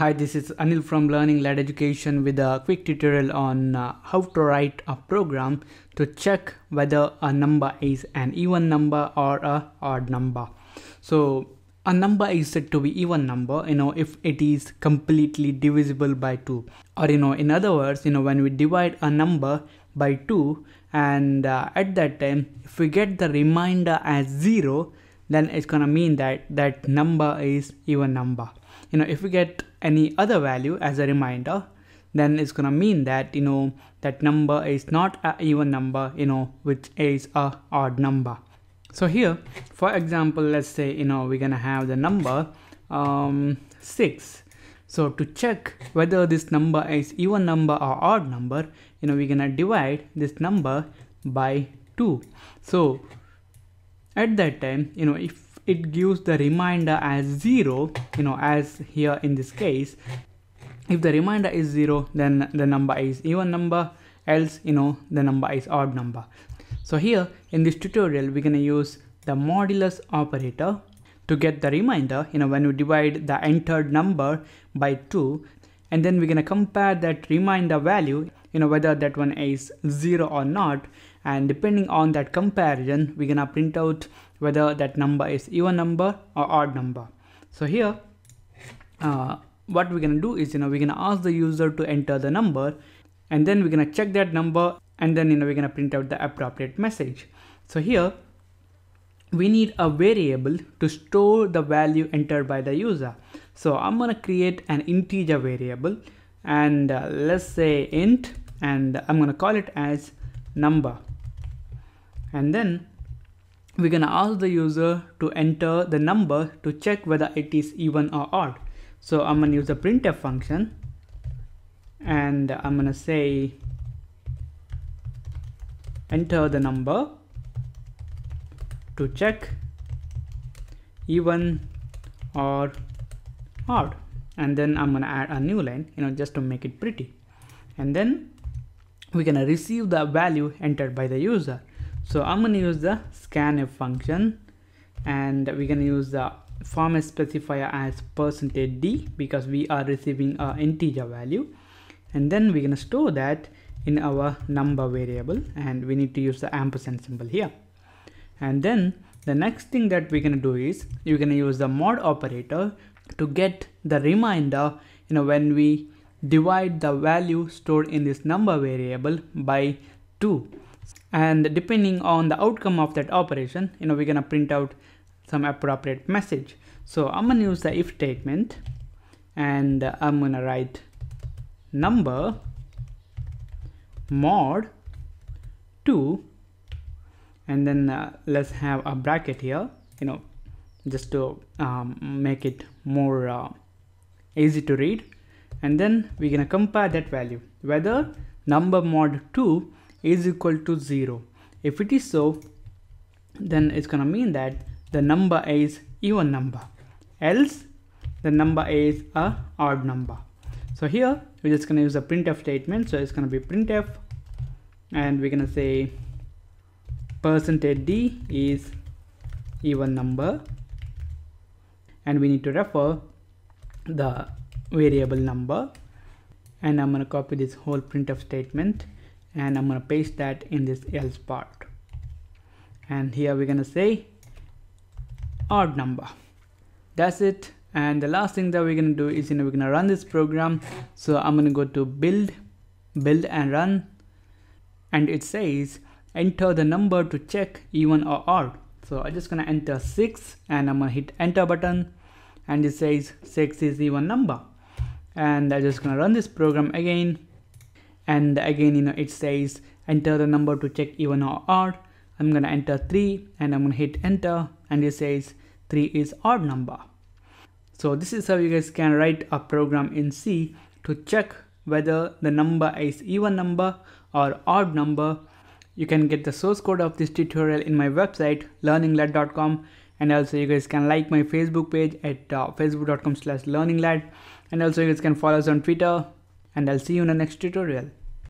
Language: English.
Hi, this is Anil from Learning Lad Education with a quick tutorial on uh, how to write a program to check whether a number is an even number or a odd number. So a number is said to be even number, you know, if it is completely divisible by 2. Or, you know, in other words, you know, when we divide a number by 2 and uh, at that time, if we get the remainder as 0, then it's gonna mean that that number is even number you know if we get any other value as a reminder then it's gonna mean that you know that number is not a even number you know which is a odd number. So here for example let's say you know we're gonna have the number um, 6 so to check whether this number is even number or odd number you know we're gonna divide this number by 2 so at that time you know if it gives the remainder as 0 you know as here in this case. If the remainder is 0 then the number is even number else you know the number is odd number. So here in this tutorial we're to use the modulus operator to get the remainder you know when we divide the entered number by 2 and then we're going to compare that remainder value you know whether that one is 0 or not. And depending on that comparison we're gonna print out whether that number is even number or odd number. So here uh, what we're gonna do is you know we're gonna ask the user to enter the number and then we're gonna check that number and then you know we're gonna print out the appropriate message. So here we need a variable to store the value entered by the user. So i'm gonna create an integer variable and uh, let's say int and i'm gonna call it as number. And then we're gonna ask the user to enter the number to check whether it is even or odd. So I'm gonna use the printf function and I'm gonna say enter the number to check even or odd. And then I'm gonna add a new line you know just to make it pretty. And then we're gonna receive the value entered by the user so I'm going to use the scanf function and we're going to use the format specifier as percentage %d because we are receiving a integer value. And then we're going to store that in our number variable and we need to use the ampersand symbol here. And then the next thing that we're going to do is you're going to use the mod operator to get the reminder you know when we divide the value stored in this number variable by 2 and depending on the outcome of that operation you know we're gonna print out some appropriate message. So I'm gonna use the if statement and I'm gonna write number mod 2 and then uh, let's have a bracket here you know just to um, make it more uh, easy to read. And then we're gonna compare that value whether number mod 2 is equal to 0 if it is so then it's gonna mean that the number is even number. Else the number is a odd number. So here we're just gonna use a printf statement. So it's gonna be printf and we're gonna say percentage d is even number. And we need to refer the variable number. And I'm gonna copy this whole printf statement and I'm gonna paste that in this else part. And here we're gonna say odd number. That's it. And the last thing that we're gonna do is you know we're gonna run this program. So I'm gonna go to build build and run. And it says enter the number to check even or odd. So I'm just gonna enter 6 and I'm gonna hit enter button. And it says 6 is even number. And I'm just gonna run this program again and again you know it says enter the number to check even or odd. I'm gonna enter 3 and I'm gonna hit enter and it says 3 is odd number. So this is how you guys can write a program in C to check whether the number is even number or odd number. You can get the source code of this tutorial in my website learninglad.com and also you guys can like my facebook page at uh, facebook.com slash learninglad. And also you guys can follow us on twitter. And I'll see you in the next tutorial.